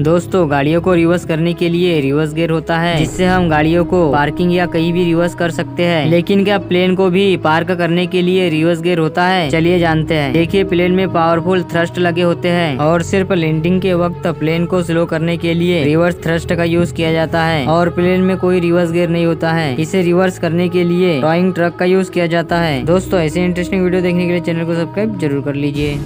दोस्तों, गाड़ियों को रिवर्स करने के लिए रिवर्स गेयर होता है, जिससे हम गाड़ियों को पार्किंग या कहीं भी रिवर्स कर सकते हैं। लेकिन क्या प्लेन को भी पार्क करने के लिए रिवर्स गेयर होता है? चलिए जानते हैं। देखिए प्लेन में पावरफुल थ्रस्ट लगे होते हैं और सिर्फ़ लैंडिंग के वक्त प्लेन को स्लो करने के लिए रिवर्स थ्रस्ट का यूज़ किया जाता है और प्लेन में कोई रिवर्स गेयर नहीं होता है। इसे रिवर्स करने के लिए ड्रॉइंग ट्रक का यूज़ किया जाता है। दोस्तों, ऐसे इंटरेस्टिंग वीडियो देखने के लिए चैनल को सब्सक्राइब ज़रूर कर लीजिए।